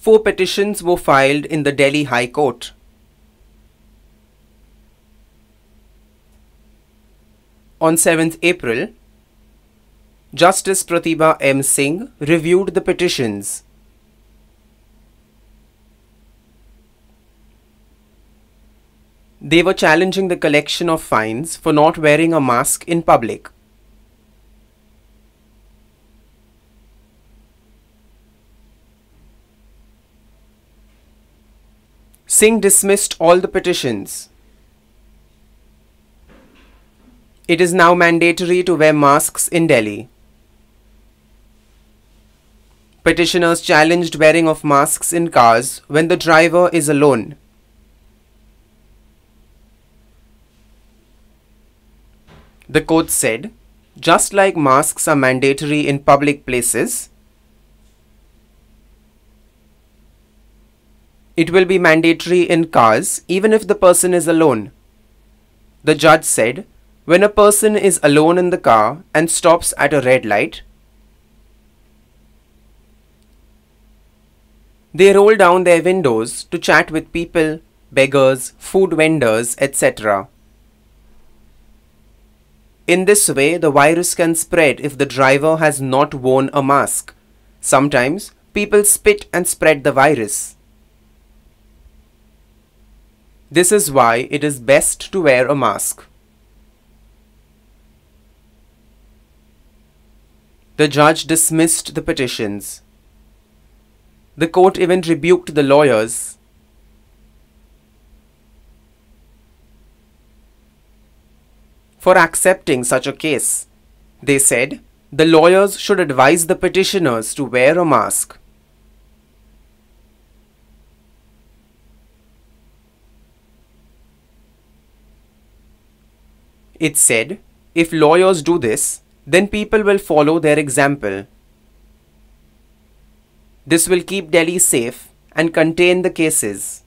four petitions were filed in the Delhi High Court. On 7th April, Justice Pratibha M. Singh reviewed the petitions. They were challenging the collection of fines for not wearing a mask in public. Singh dismissed all the petitions. It is now mandatory to wear masks in Delhi. Petitioners challenged wearing of masks in cars when the driver is alone. The court said, just like masks are mandatory in public places, it will be mandatory in cars even if the person is alone. The judge said, when a person is alone in the car and stops at a red light, they roll down their windows to chat with people, beggars, food vendors, etc. In this way, the virus can spread if the driver has not worn a mask. Sometimes, people spit and spread the virus. This is why it is best to wear a mask. The judge dismissed the petitions. The court even rebuked the lawyers for accepting such a case. They said the lawyers should advise the petitioners to wear a mask. It said, if lawyers do this, then people will follow their example. This will keep Delhi safe and contain the cases.